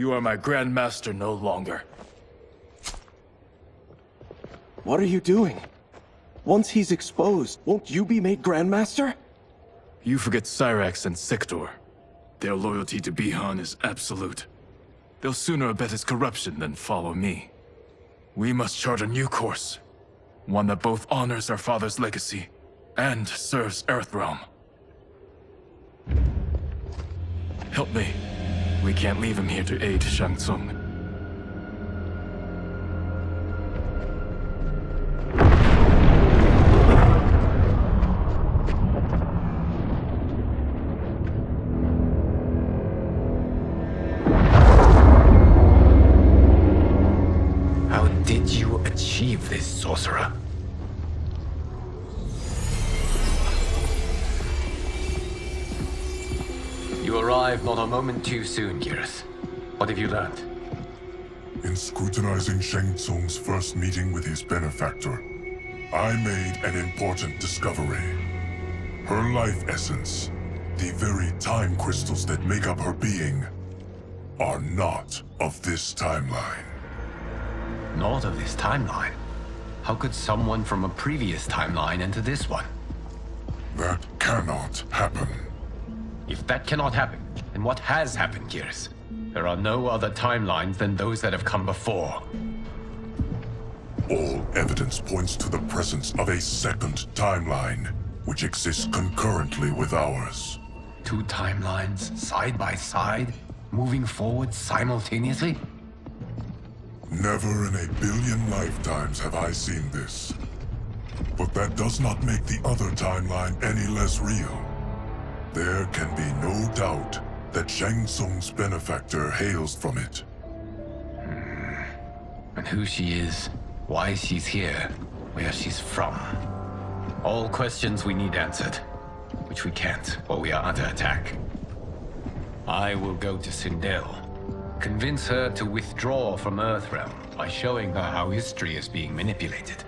You are my Grand Master no longer. What are you doing? Once he's exposed, won't you be made Grandmaster? You forget Cyrax and Sektor. Their loyalty to Bi-Han is absolute. They'll sooner abet his corruption than follow me. We must chart a new course. One that both honors our father's legacy and serves Earthrealm. Help me. We can't leave him here to aid Shang Tsung. Moment too soon, Kirith. What have you learned? In scrutinizing Shang Tsung's first meeting with his benefactor, I made an important discovery. Her life essence, the very time crystals that make up her being, are not of this timeline. Not of this timeline. How could someone from a previous timeline enter this one? That cannot happen. If that cannot happen, then what has happened, Kirith? There are no other timelines than those that have come before. All evidence points to the presence of a second timeline, which exists concurrently with ours. Two timelines, side by side, moving forward simultaneously? Never in a billion lifetimes have I seen this. But that does not make the other timeline any less real. There can be no doubt that Shang Tsung's benefactor hails from it. Hmm. And who she is, why she's here, where she's from. All questions we need answered, which we can't while we are under attack. I will go to Sindel, convince her to withdraw from Earthrealm by showing her how history is being manipulated.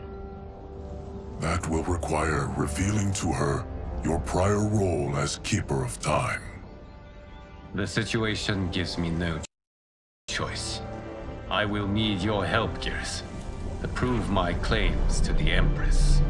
That will require revealing to her your prior role as Keeper of Time. The situation gives me no choice. I will need your help, Geras, to prove my claims to the Empress.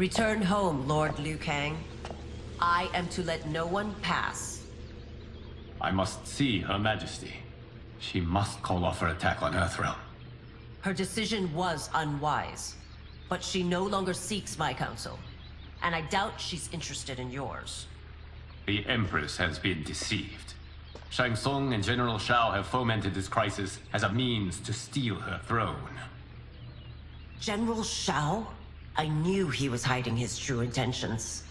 Return home, Lord Liu Kang. I am to let no one pass. I must see Her Majesty. She must call off her attack on Earthrealm. Her decision was unwise, but she no longer seeks my counsel, and I doubt she's interested in yours. The Empress has been deceived. Shang Tsung and General Shao have fomented this crisis as a means to steal her throne. General Shao? I knew he was hiding his true intentions.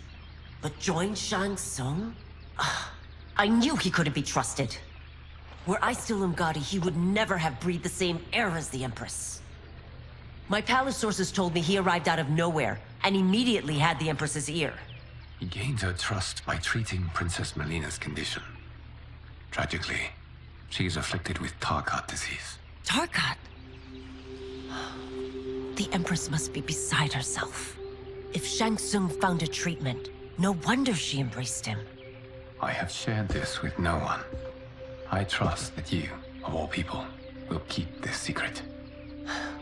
But join Shang Tsung? Ah, I knew he couldn't be trusted. Were I still Umgadi, he would never have breathed the same air as the Empress. My palace sources told me he arrived out of nowhere, and immediately had the Empress's ear. He gained her trust by treating Princess Mileena's condition. Tragically, she is afflicted with Tarkat disease. Tarkat? The Empress must be beside herself. If Shang Tsung found a treatment, no wonder she embraced him. I have shared this with no one. I trust that you, of all people, will keep this secret.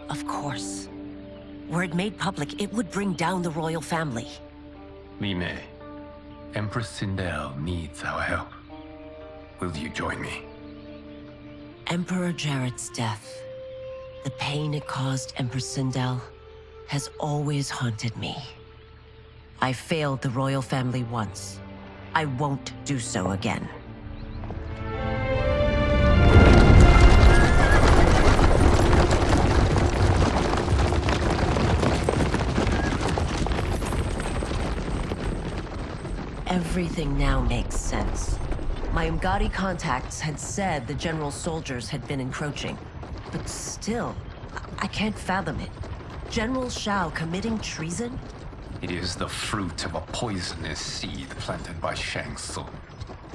Of course. Were it made public, it would bring down the royal family. Li Mei, Empress Sindel needs our help. Will you join me? Emperor Jerrod's death, the pain it caused Empress Sindel, has always haunted me. I failed the royal family once. I won't do so again. Everything now makes sense. My Umgadi contacts had said the general soldiers had been encroaching. But still, I can't fathom it. General Shao committing treason? It is the fruit of a poisonous seed planted by Shang Tsung.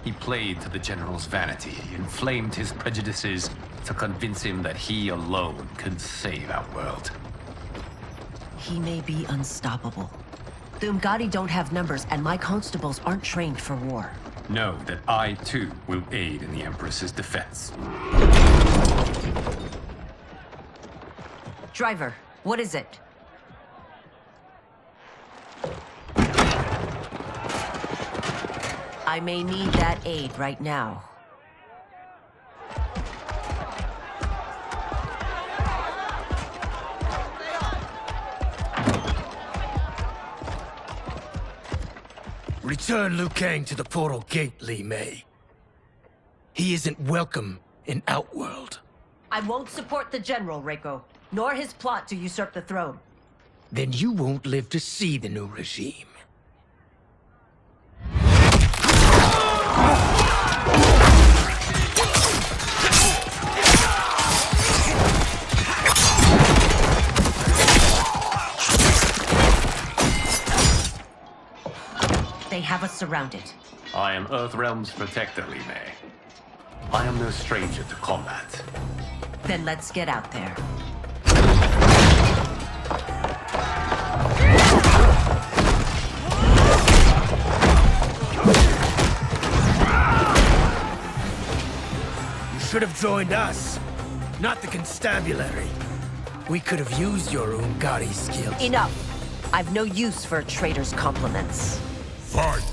He played to the general's vanity, inflamed his prejudices to convince him that he alone could save our world. He may be unstoppable. The Umgadi don't have numbers, and my constables aren't trained for war. Know that I, too, will aid in the Empress's defense. Driver, what is it? I may need that aid right now. Return Liu Kang to the portal gate, Li Mei. He isn't welcome in Outworld. I won't support the General, Reiko, nor his plot to usurp the throne. Then you won't live to see the new regime. They have us surrounded. I am Earthrealm's protector, Li Mei. I am no stranger to combat. Then let's get out there. Should have joined us, not the constabulary. We could have used your Umgadi skills. Enough! I've no use for a traitor's compliments. Fight!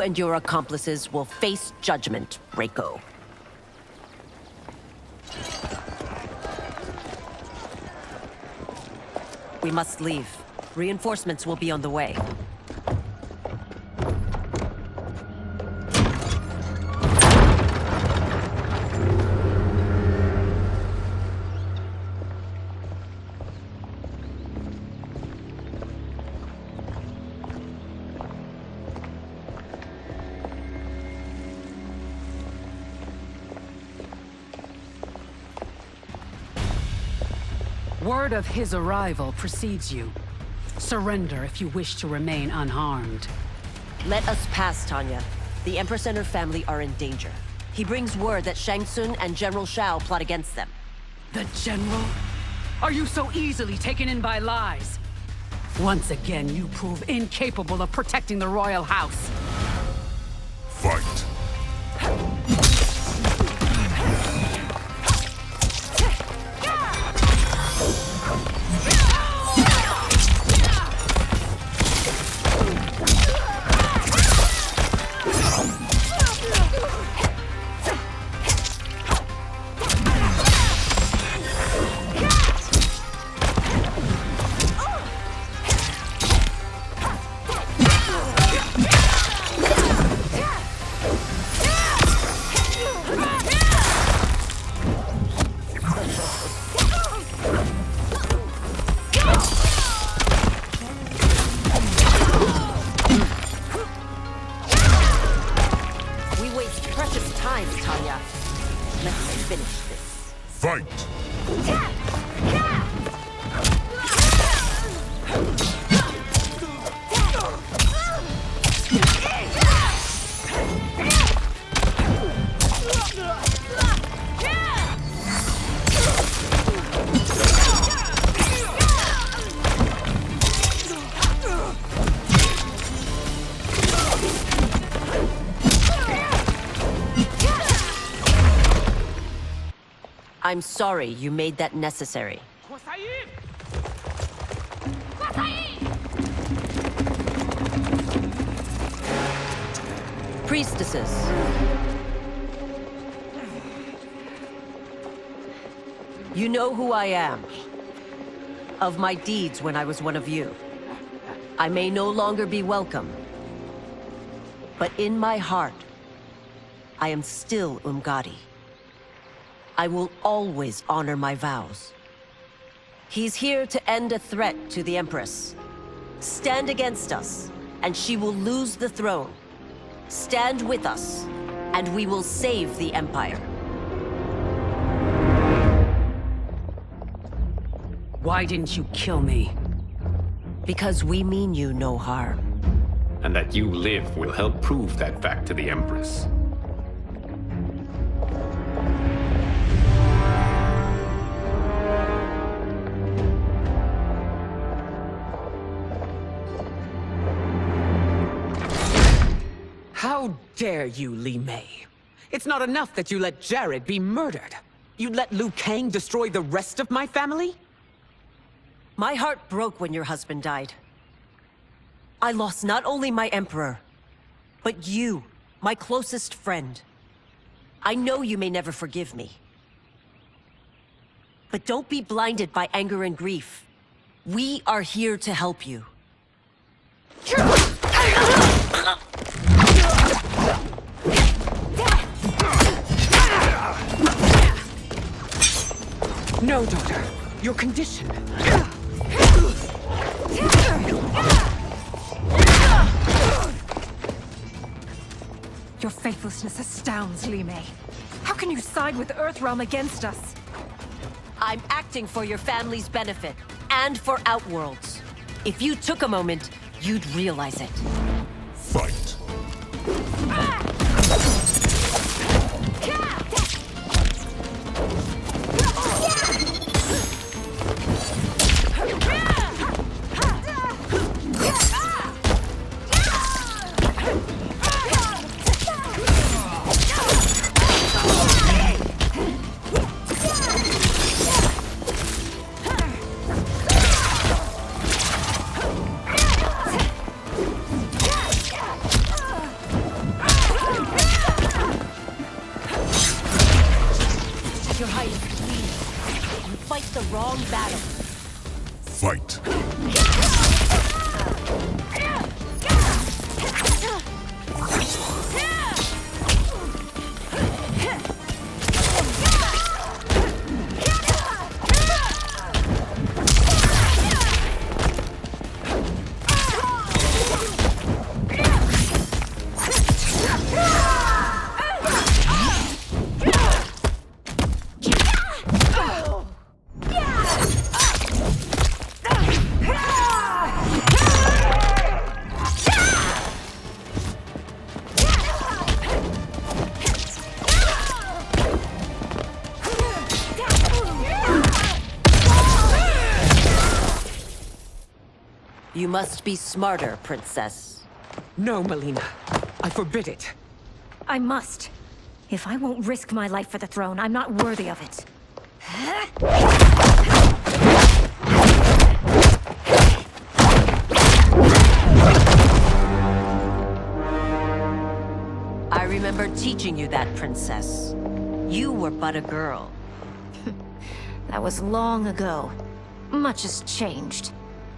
And your accomplices will face judgment, Reiko. We must leave. Reinforcements will be on the way. Word of his arrival precedes you. Surrender if you wish to remain unharmed. Let us pass, Tanya. The Empress and her family are in danger. He brings word that Shang Tsung and General Shao plot against them. The General? Are you so easily taken in by lies? Once again, you prove incapable of protecting the royal house. I'm sorry you made that necessary. Priestesses. You know who I am. Of my deeds when I was one of you. I may no longer be welcome. But in my heart, I am still Umgadi. I will always honor my vows. He's here to end a threat to the Empress. Stand against us, and she will lose the throne. Stand with us, and we will save the Empire. Why didn't you kill me? Because we mean you no harm. And that you live will help prove that fact to the Empress. Dare you, Li Mei? It's not enough that you let Jerrod be murdered. You'd let Liu Kang destroy the rest of my family? My heart broke when your husband died. I lost not only my Emperor, but you, my closest friend. I know you may never forgive me. But don't be blinded by anger and grief. We are here to help you. No, daughter. Your condition. Your faithlessness astounds, Li Mei. How can you side with Earthrealm against us? I'm acting for your family's benefit, and for Outworlds. If you took a moment, you'd realize it. Fight. Your Fight. Must be smarter, Princess. No, Mileena. I forbid it. I must. If I won't risk my life for the throne, I'm not worthy of it. I remember teaching you that, Princess. You were but a girl. That was long ago. Much has changed.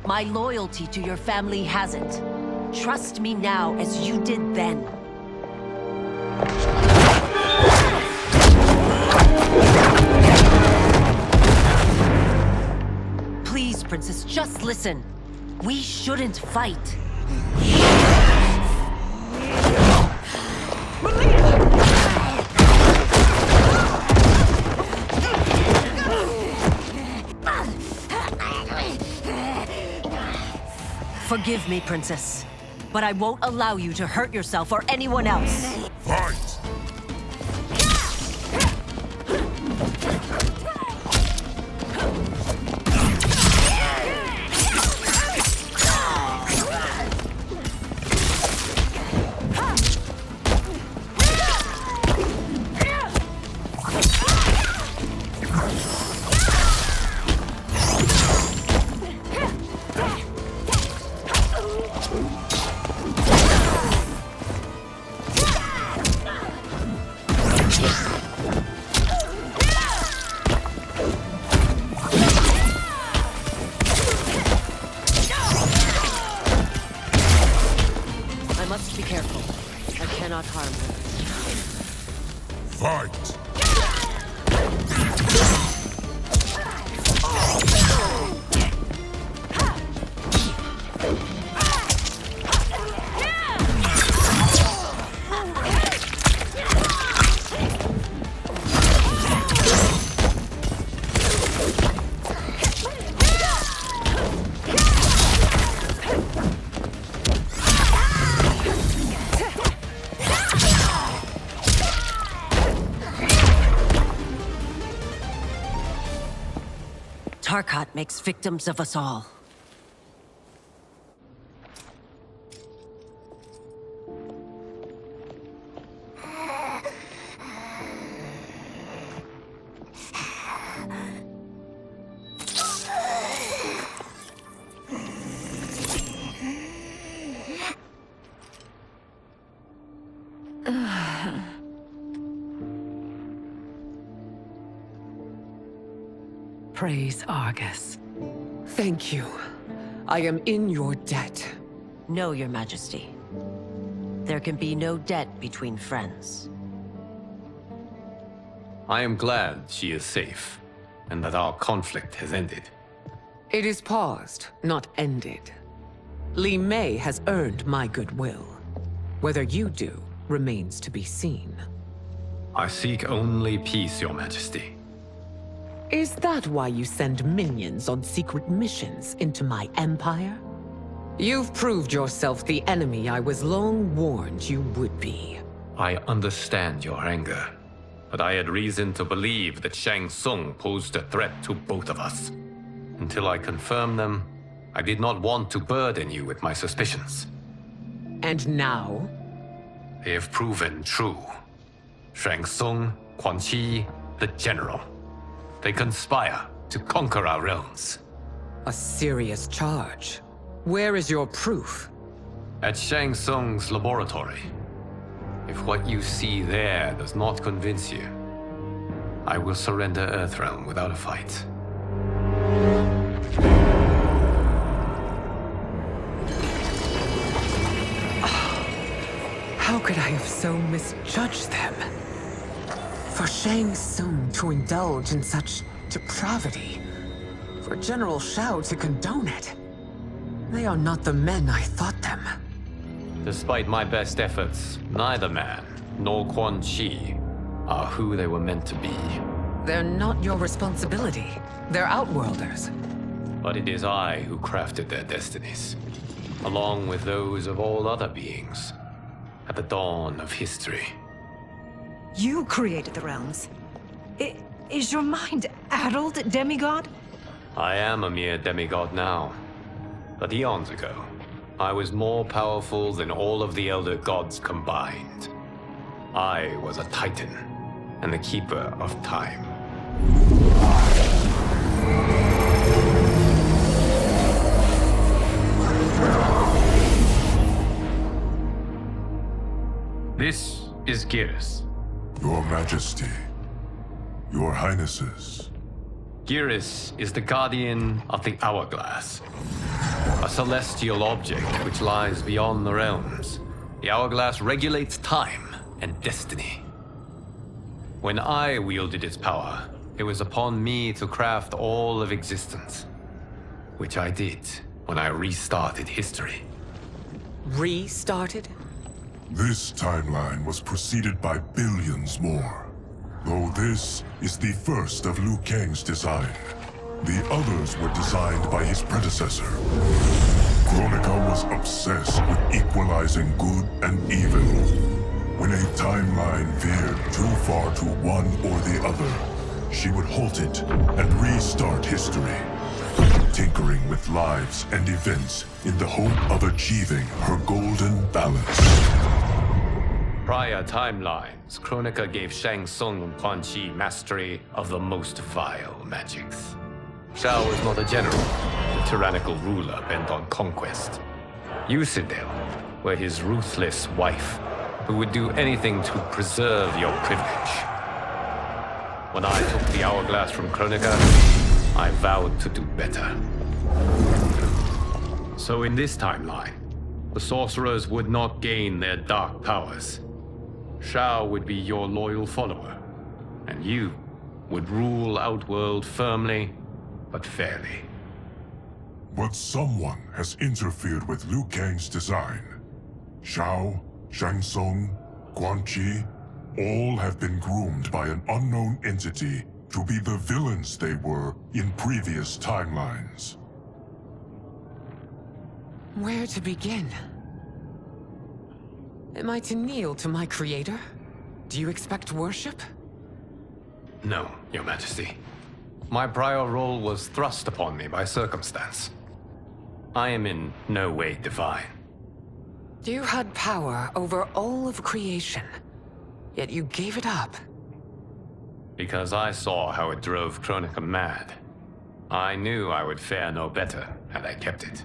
My loyalty to your family hasn't. Trust me now as you did then. Please, Princess, just listen. We shouldn't fight. Forgive me, Princess. But I won't allow you to hurt yourself or anyone else. Fight. Tarkat makes victims of us all. Praise Argus. Thank you. I am in your debt. No, Your Majesty. There can be no debt between friends. I am glad she is safe, and that our conflict has ended. It is paused, not ended. Li Mei has earned my goodwill. Whether you do remains to be seen. I seek only peace, Your Majesty. Is that why you send minions on secret missions into my empire? You've proved yourself the enemy I was long warned you would be. I understand your anger, but I had reason to believe that Shang Tsung posed a threat to both of us. Until I confirmed them, I did not want to burden you with my suspicions. And now? They have proven true. Shang Tsung, Quan Chi, the General. They conspire to conquer our realms. A serious charge. Where is your proof? At Shang Tsung's laboratory. If what you see there does not convince you, I will surrender Earthrealm without a fight. How could I have so misjudged them? For Shang Tsung to indulge in such depravity. For General Shao to condone it. They are not the men I thought them. Despite my best efforts, neither man nor Quan Chi are who they were meant to be. They're not your responsibility. They're Outworlders. But it is I who crafted their destinies, along with those of all other beings, at the dawn of history. You created the realms. I is your mind addled, demigod? I am a mere demigod now. But eons ago, I was more powerful than all of the Elder Gods combined. I was a Titan, and the Keeper of Time. This is Geras. Your Majesty. Your Highnesses. Geras is the guardian of the Hourglass. A celestial object which lies beyond the realms. The Hourglass regulates time and destiny. When I wielded its power, it was upon me to craft all of existence. Which I did when I restarted history. Restarted? This timeline was preceded by billions more. Though this is the first of Liu Kang's design. The others were designed by his predecessor. Kronika was obsessed with equalizing good and evil. When a timeline veered too far to one or the other, she would halt it and restart history, tinkering with lives and events in the hope of achieving her golden balance. Prior timelines, Kronika gave Shang Tsung and Quan Chi mastery of the most vile magics. Shao was not a general, a tyrannical ruler bent on conquest. Usidel were his ruthless wife, who would do anything to preserve your privilege. When I took the hourglass from Kronika, I vowed to do better. So in this timeline, the sorcerers would not gain their dark powers. Shao would be your loyal follower, and you would rule Outworld firmly but fairly. But someone has interfered with Liu Kang's design. Shao, Shang Tsung, Quan Chi, all have been groomed by an unknown entity to be the villains they were in previous timelines. Where to begin? Am I to kneel to my creator? Do you expect worship? No, Your Majesty. My prior role was thrust upon me by circumstance. I am in no way divine. You had power over all of creation, yet you gave it up. Because I saw how it drove Kronika mad. I knew I would fare no better had I kept it.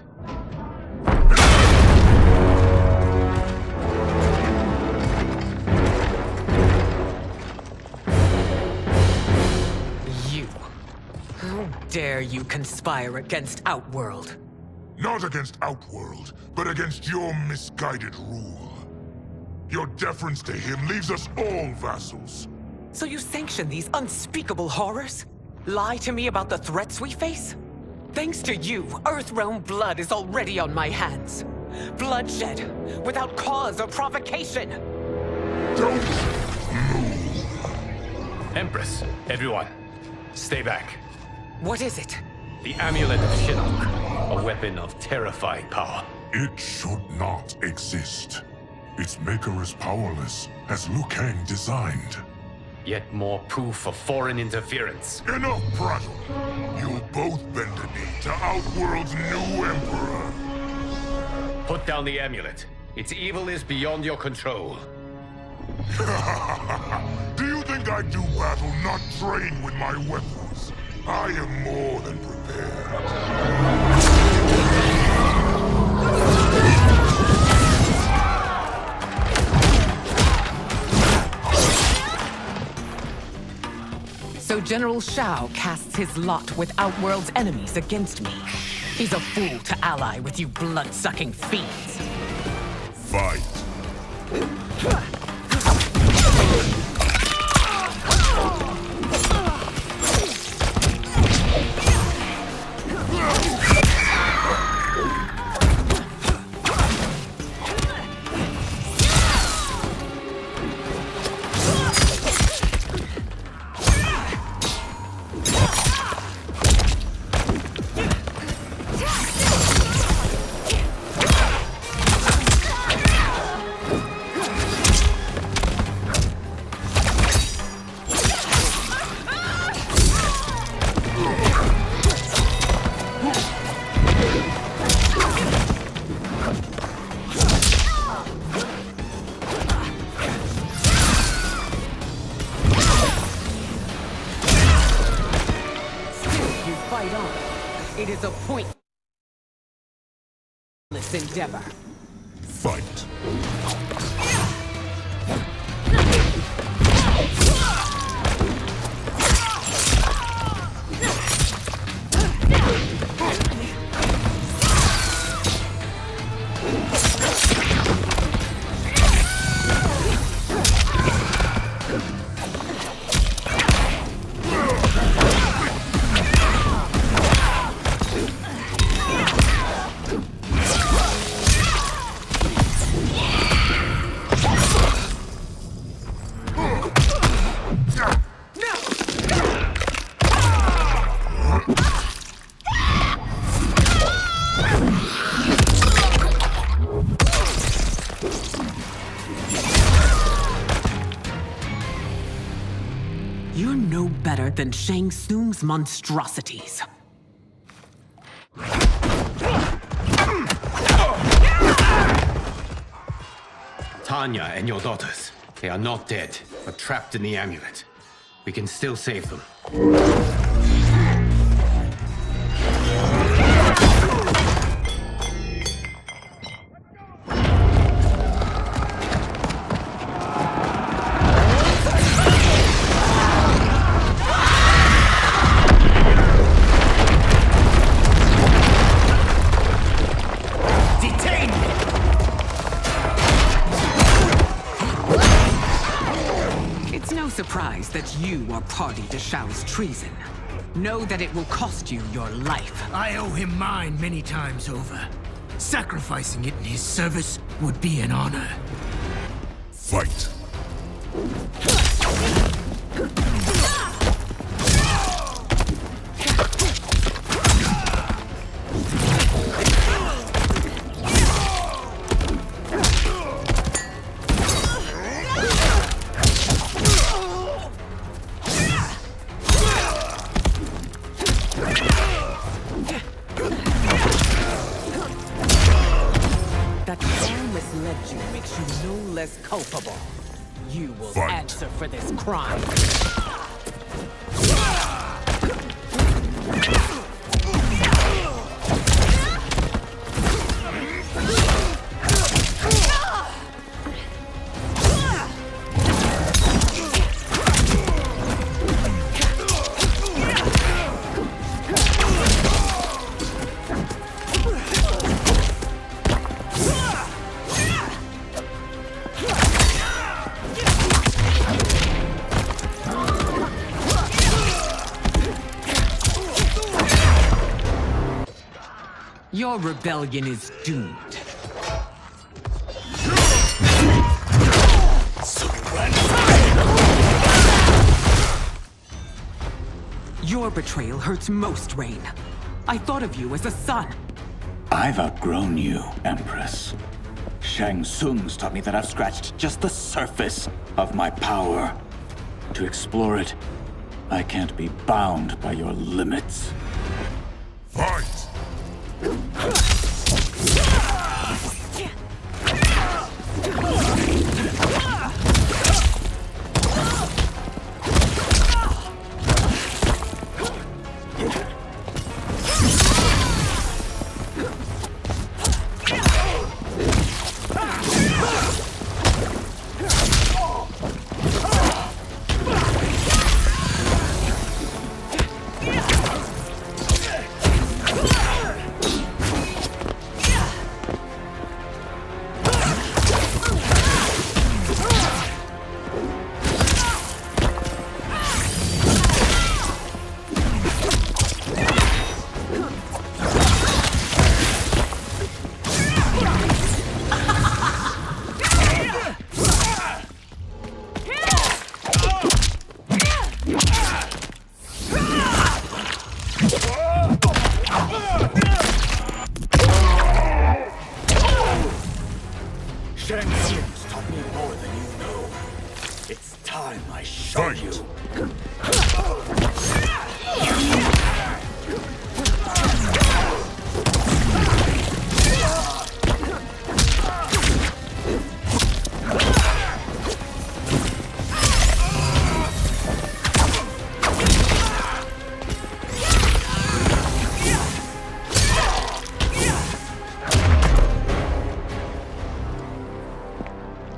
Dare you conspire against Outworld? Not against Outworld, but against your misguided rule. Your deference to him leaves us all vassals. So you sanction these unspeakable horrors? Lie to me about the threats we face? Thanks to you, Earthrealm blood is already on my hands. Bloodshed, without cause or provocation. Don't move. Empress, everyone, stay back. What is it? The Amulet of Shinnok, a weapon of terrifying power. It should not exist. Its maker is powerless, as Liu Kang designed. Yet more proof of foreign interference. Enough prattle! You'll both bend the knee to Outworld's new emperor. Put down the amulet. Its evil is beyond your control. do you think I do battle not train with my weapons? I am more than prepared. So General Shao casts his lot with Outworld's enemies against me. He's a fool to ally with you blood-sucking fiends. Fight! Endeavor. Fight! Than Shang Tsung's monstrosities. Tanya and your daughters. They are not dead, but trapped in the amulet. We can still save them. That you are party to Shao's treason. Know that it will cost you your life. I owe him mine many times over. Sacrificing it in his service would be an honor. Fight! Your rebellion is doomed. Your betrayal hurts most, Rain. I thought of you as a son. I've outgrown you, Empress. Shang Tsung's taught me that I've scratched just the surface of my power. To explore it, I can't be bound by your limits.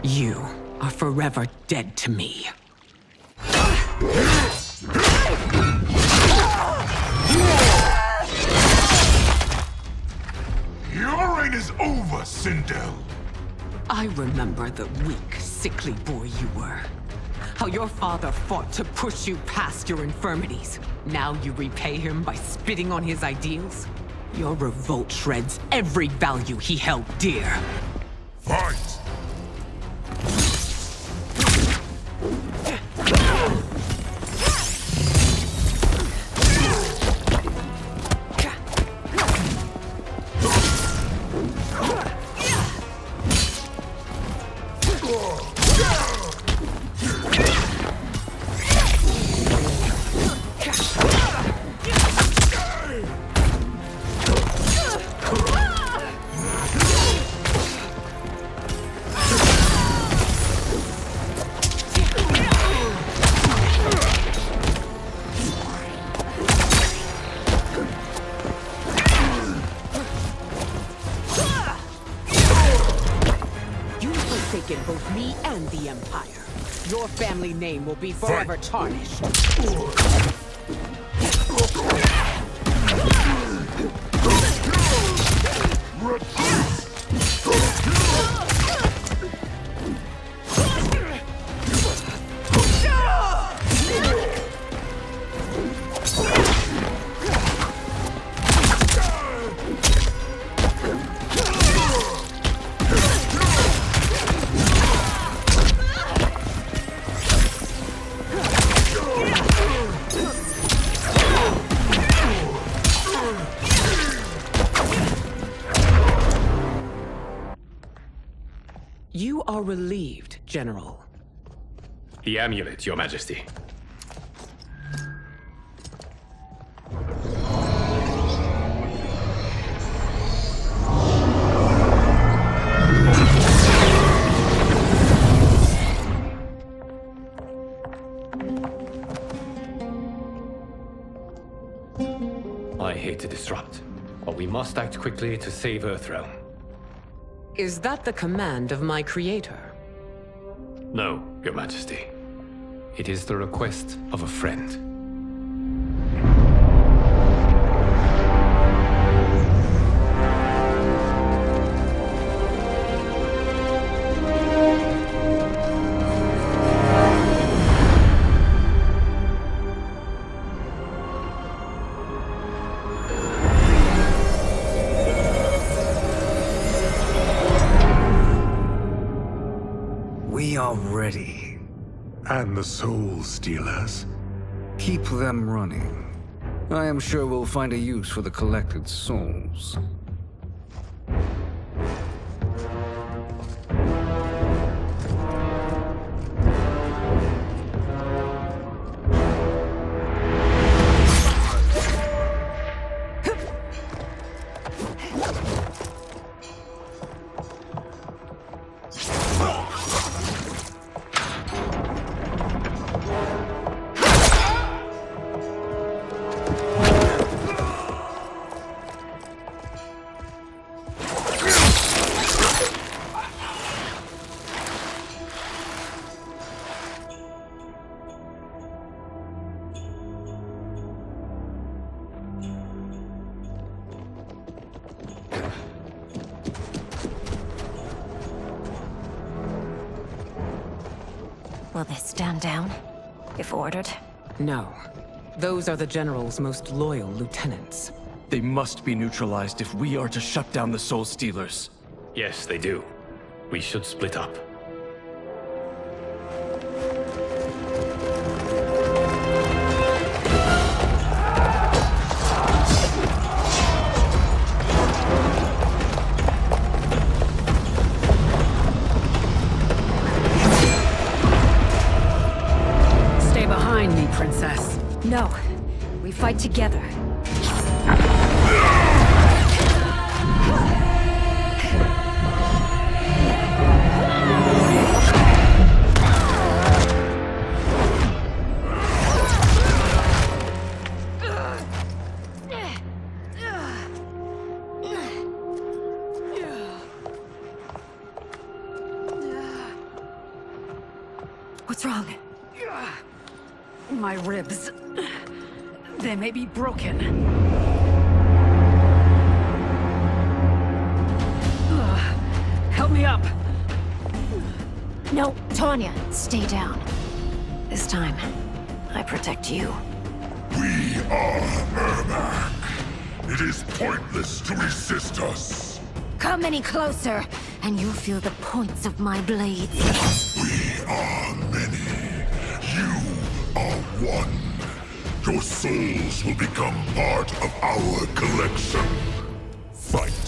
You are forever dead to me. Your reign is over, Sindel! I remember the weak, sickly boy you were. How your father fought to push you past your infirmities. Now you repay him by spitting on his ideals? Your revolt shreds every value he held dear. Fight! Are relieved, General. The amulet, Your Majesty. I hate to disrupt, but we must act quickly to save Earthrealm. Is that the command of my creator? No, Your Majesty. It is the request of a friend. The Soul Stealers? Keep them running. I am sure we'll find a use for the collected souls. They stand down? If ordered? No. Those are the General's most loyal lieutenants. They must be neutralized if we are to shut down the Soul Stealers. Yes, they do. We should split up. We are Ermac. It is pointless to resist us. Come any closer, and you'll feel the points of my blades. We are many. You are one. Your souls will become part of our collection. Fight.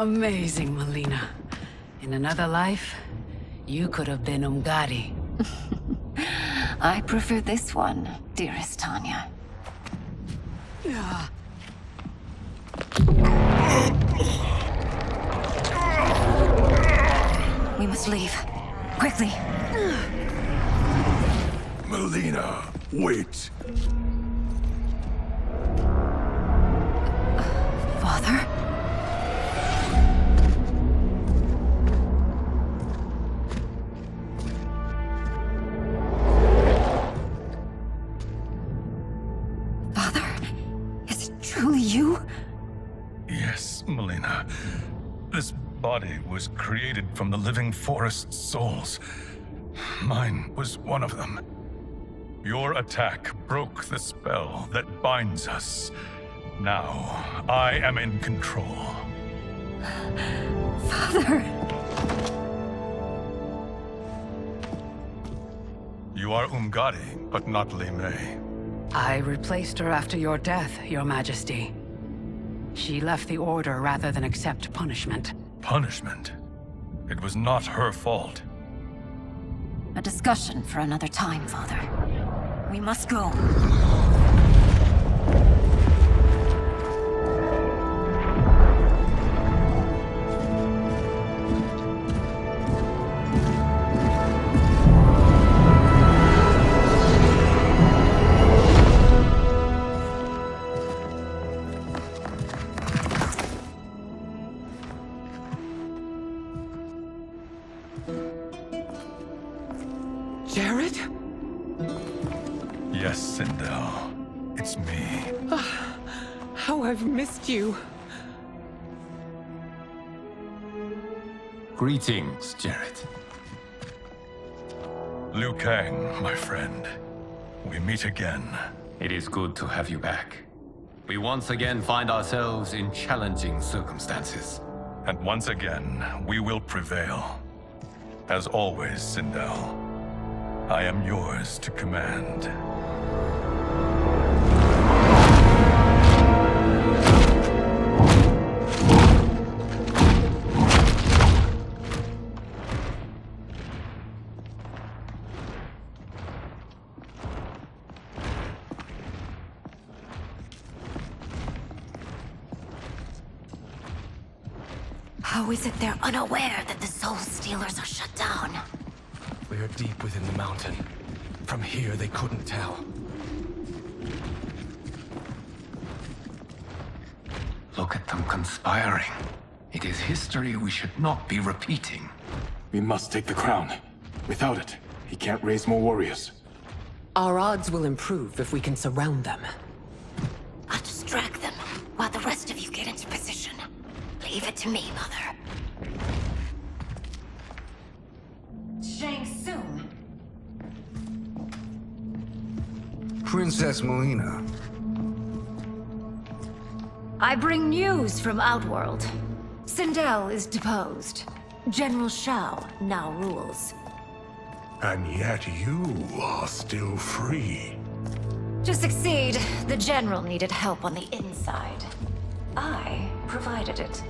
Amazing, Mileena. In another life, you could have been Umgadi. I prefer this one, dearest Tanya. We must leave. Quickly. Mileena, wait. Father? Created from the living forest souls. Mine was one of them. Your attack broke the spell that binds us. Now, I am in control. Father! You are Umgadi, but not Li Mei. I replaced her after your death, your majesty. She left the Order rather than accept punishment. Punishment? It was not her fault. A discussion for another time, Father. We must go. Yes, Sindel. It's me. Ah, how I've missed you. Greetings, Jerrod. Liu Kang, my friend. We meet again. It is good to have you back. We once again find ourselves in challenging circumstances. And once again, we will prevail. As always, Sindel, I am yours to command. Tell. Look at them conspiring. It is history we should not be repeating. We must take the crown. Without it, he can't raise more warriors. Our odds will improve if we can surround them. I'll distract them while the rest of you get into position. Leave it to me, Mother. Princess Mileena. I bring news from Outworld. Sindel is deposed. General Shao now rules. And yet you are still free. To succeed, the General needed help on the inside. I provided it.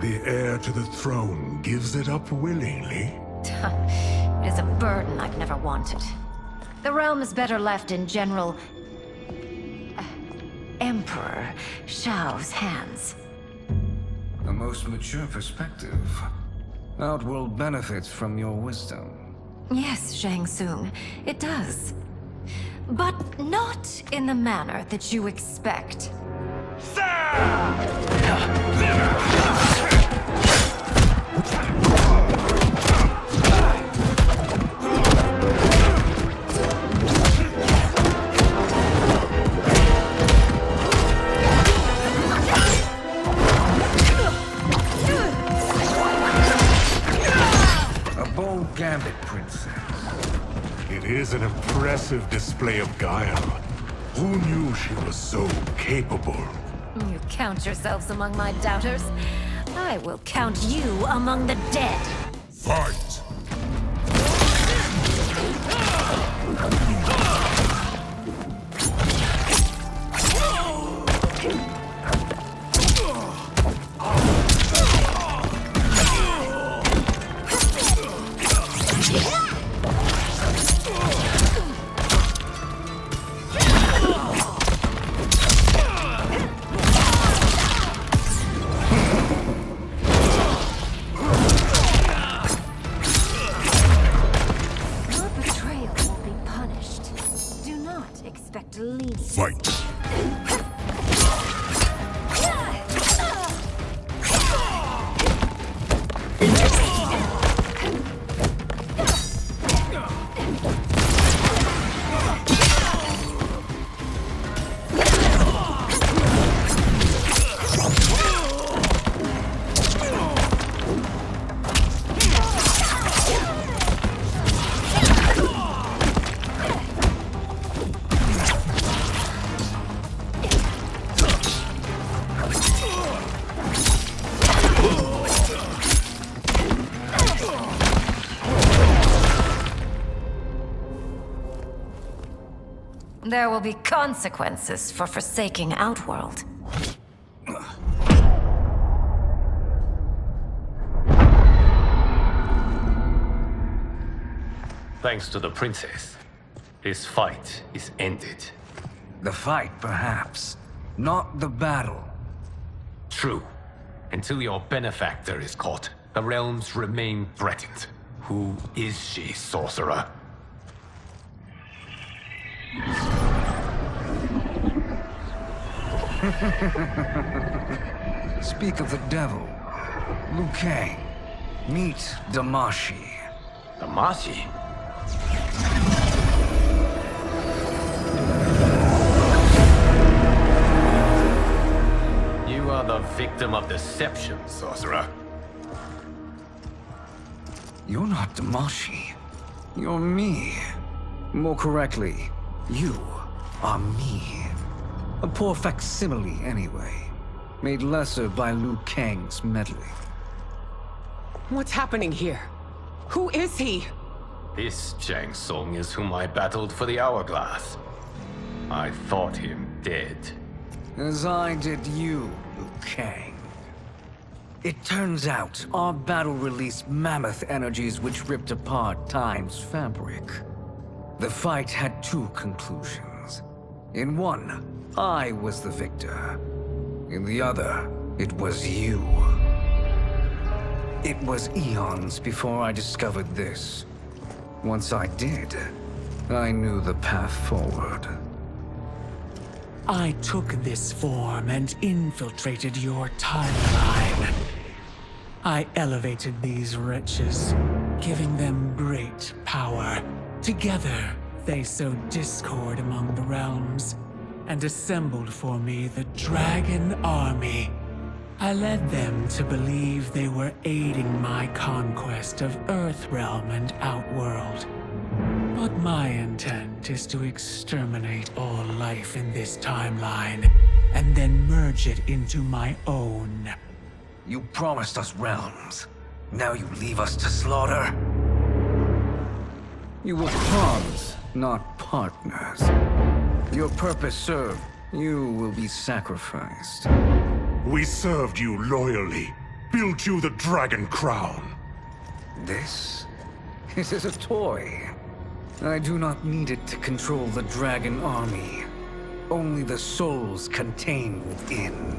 The heir to the throne gives it up willingly. it is a burden I've never wanted. The realm is better left in General... uh, Emperor Shao's hands. A most mature perspective. Outworld benefits from your wisdom. Yes, Shang Tsung, it does. But not in the manner that you expect. A bold gambit, princess. It is an impressive display of guile. Who knew she was so capable? You count yourselves among my doubters. I will count you among the dead. Fight! There will be consequences for forsaking Outworld. Thanks to the princess, this fight is ended. The fight, perhaps. Not the battle. True. Until your benefactor is caught, the realms remain threatened. Who is she, sorcerer? Speak of the devil. Liu Kang. Meet Damashi. Damashi? You are the victim of deception, sorcerer. You're not Damashi. You're me. More correctly, you are me. A poor facsimile, anyway. Made lesser by Liu Kang's meddling. What's happening here? Who is he? This Shang Tsung is whom I battled for the Hourglass. I thought him dead. As I did you, Liu Kang. It turns out our battle released mammoth energies which ripped apart time's fabric. The fight had two conclusions. In one, I was the victor. In the other, it was you. It was eons before I discovered this. Once I did, I knew the path forward. I took this form and infiltrated your timeline. I elevated these wretches, giving them great power. Together, they sowed discord among the realms and assembled for me the Dragon Army. I led them to believe they were aiding my conquest of Earthrealm and Outworld. But my intent is to exterminate all life in this timeline, and then merge it into my own. You promised us realms. Now you leave us to slaughter? You were pawns, not partners. Your purpose served. You will be sacrificed. We served you loyally, built you the Dragon Crown. This? It is a toy. I do not need it to control the Dragon Army. Only the souls contained within.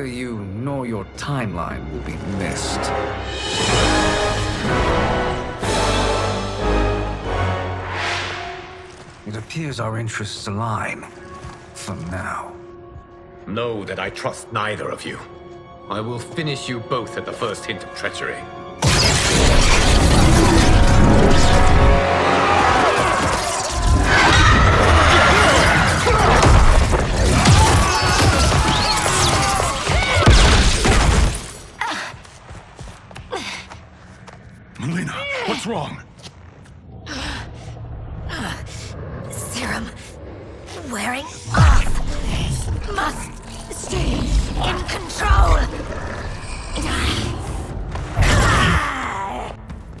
Neither you nor your timeline will be missed. It appears our interests align. For now. Know that I trust neither of you. I will finish you both at the first hint of treachery. What's wrong? Serum wearing off. Must stay in control.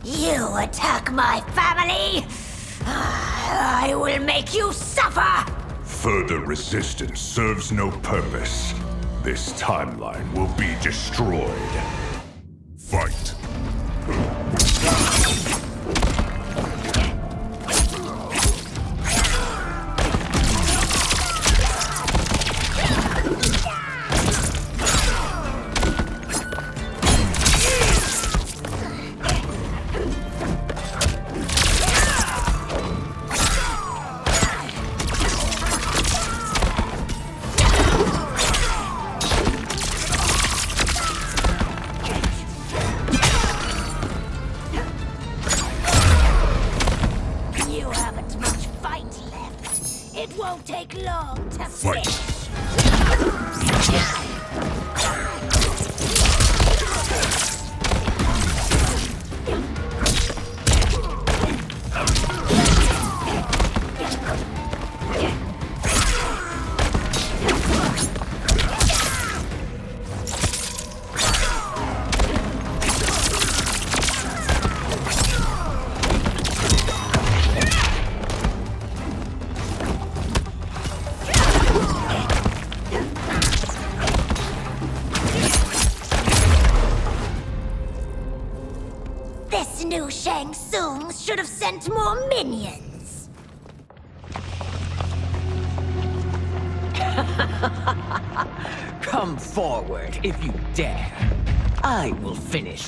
You attack my family. I will make you suffer. Further resistance serves no purpose. This timeline will be destroyed. Fight! It won't take long to Fight. This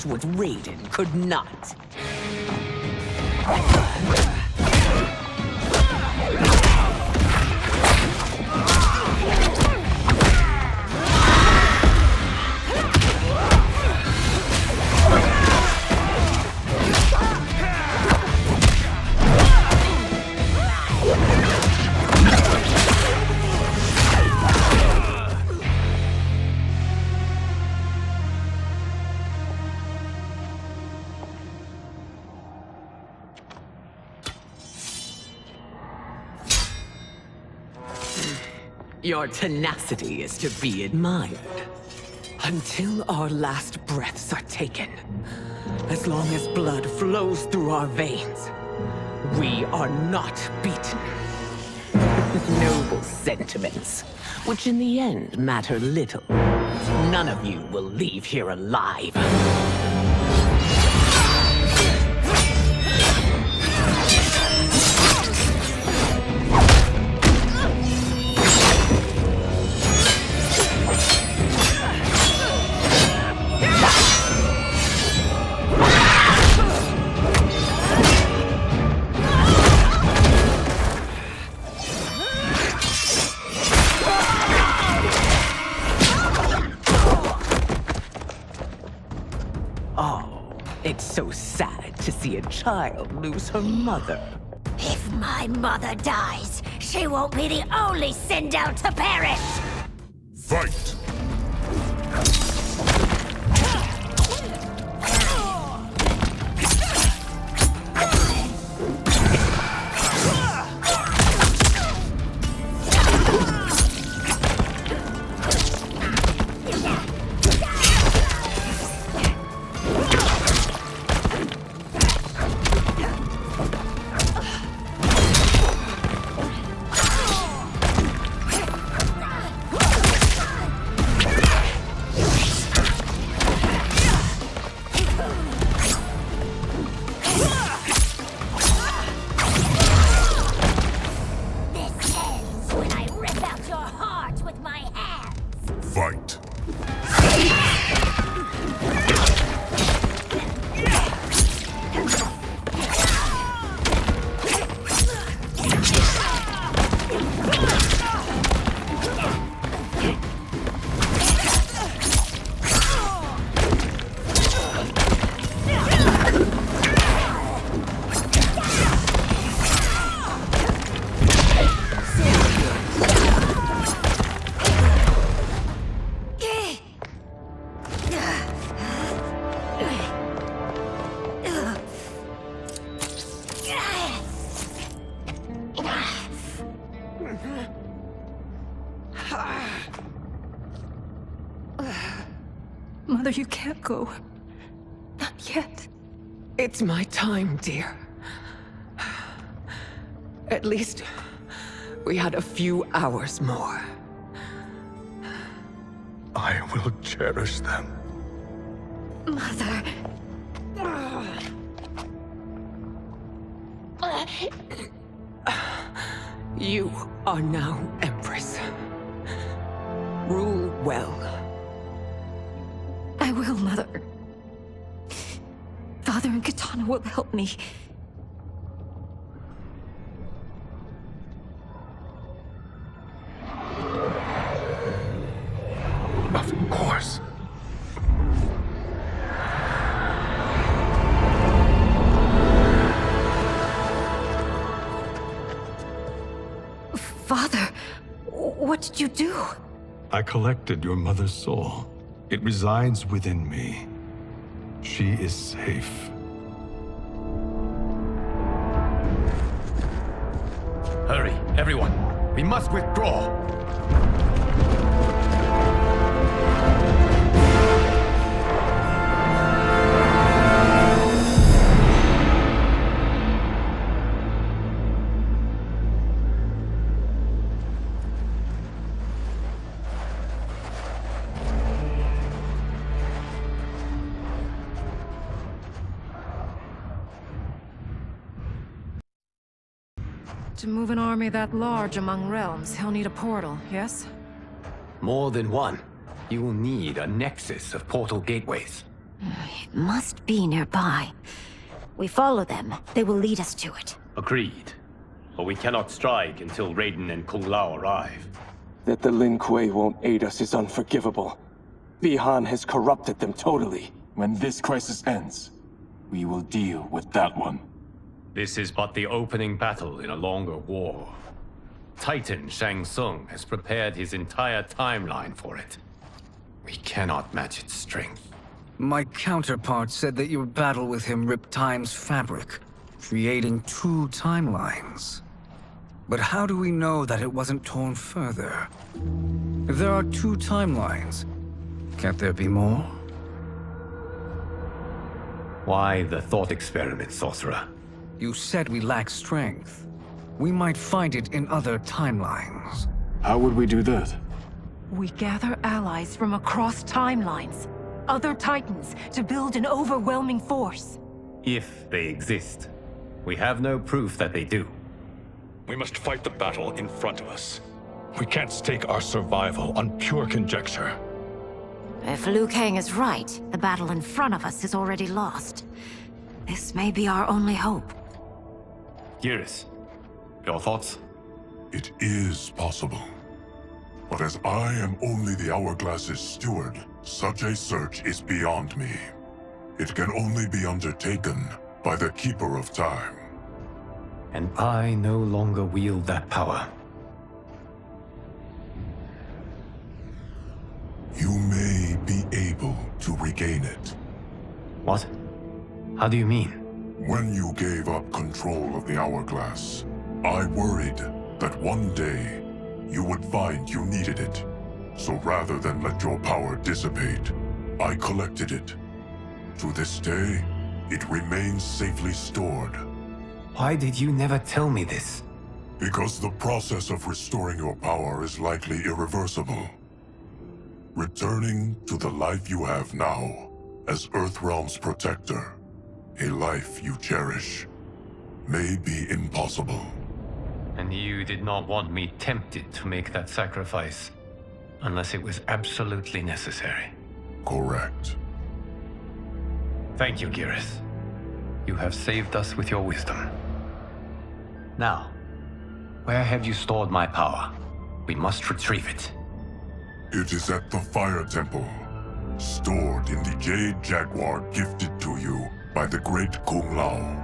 finish what Raiden could not. Your tenacity is to be admired. Until our last breaths are taken. As long as blood flows through our veins, we are not beaten. Noble sentiments, which in the end matter little. None of you will leave here alive. Child lose her mother. If my mother dies, she won't be the only Sindel to perish. Fight! Dear. At least we had a few hours more. I will cherish them. Mother. You are now Empress. Rule well. I will, Mother. Father and Katana will help me. Of course. Father, what did you do? I collected your mother's soul. It resides within me. She is safe. Hurry, everyone. We must withdraw. Army that large among realms, he'll need a portal, yes? More than one. You will need a nexus of portal gateways. It must be nearby. We follow them. They will lead us to it. Agreed. But we cannot strike until Raiden and Kung Lao arrive. That the Lin Kuei won't aid us is unforgivable. Bi-Han has corrupted them totally. When this crisis ends, we will deal with that one. This is but the opening battle in a longer war. Titan Shang Tsung has prepared his entire timeline for it. We cannot match its strength. My counterpart said that your battle with him ripped time's fabric, creating two timelines. But how do we know that it wasn't torn further? If there are two timelines, can't there be more? Why the thought experiment, Sorcerer? You said we lack strength. We might find it in other timelines. How would we do that? We gather allies from across timelines, other titans, to build an overwhelming force. If they exist. We have no proof that they do. We must fight the battle in front of us. We can't stake our survival on pure conjecture. If Liu Kang is right, the battle in front of us is already lost. This may be our only hope. Geras, your thoughts? It is possible. But as I am only the Hourglass's steward, such a search is beyond me. It can only be undertaken by the Keeper of Time. And I no longer wield that power. You may be able to regain it. What? How do you mean? When you gave up control of the Hourglass, I worried that one day you would find you needed it. So rather than let your power dissipate, I collected it. To this day, it remains safely stored. Why did you never tell me this? Because the process of restoring your power is likely irreversible. Returning to the life you have now, as Earthrealm's protector, a life you cherish, may be impossible. And you did not want me tempted to make that sacrifice unless it was absolutely necessary. Correct. Thank you, Geras. You have saved us with your wisdom. Now, where have you stored my power? We must retrieve it. It is at the Fire Temple, stored in the Jade Jaguar gifted to you by the great Kung Lao.